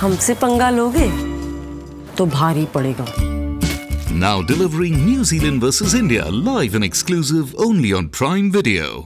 हमसे पंगा लोगे तो भारी पड़ेगा Now delivering New Zealand versus India live and exclusive only on Prime Video.